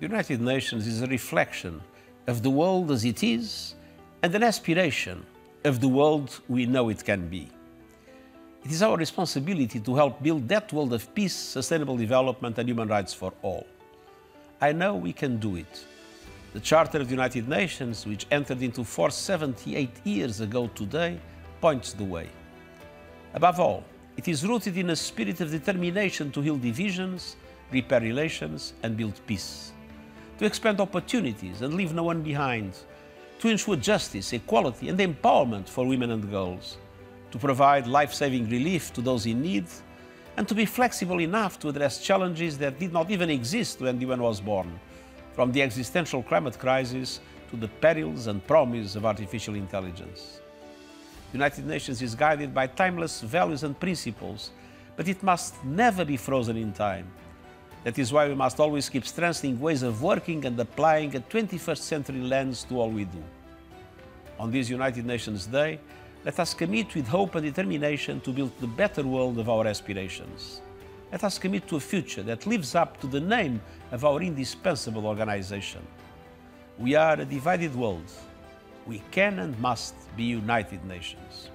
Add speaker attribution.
Speaker 1: The United Nations is a reflection of the world as it is and an aspiration of the world we know it can be. It is our responsibility to help build that world of peace, sustainable development, and human rights for all. I know we can do it. The Charter of the United Nations, which entered into force 78 years ago today, points the way. Above all, it is rooted in a spirit of determination to heal divisions, repair relations, and build peace. To expand opportunities and leave no one behind. To ensure justice, equality, and empowerment for women and girls. To provide life saving relief to those in need. And to be flexible enough to address challenges that did not even exist when the UN was born, from the existential climate crisis to the perils and promise of artificial intelligence. The United Nations is guided by timeless values and principles, but it must never be frozen in time. That is why we must always keep strengthening ways of working and applying a 21st century lens to all we do. On this United Nations Day, let us commit with hope and determination to build the better world of our aspirations. Let us commit to a future that lives up to the name of our indispensable organization. We are a divided world we can and must be United Nations.